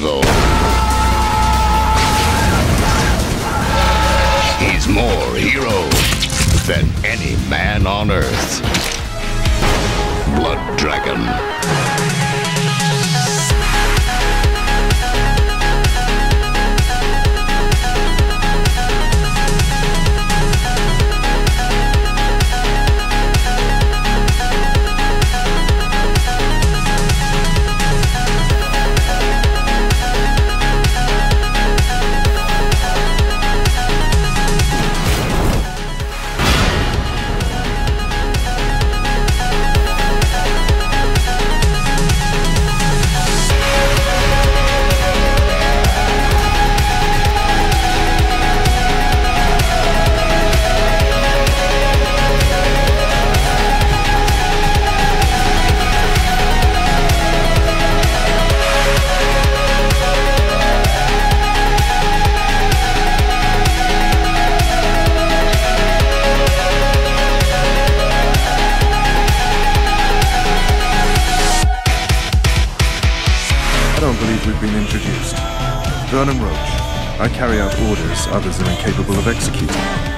evil. He's more hero than any man on earth. Blood Dragon. We've been introduced. Vernon Roche. I carry out orders others are incapable of executing.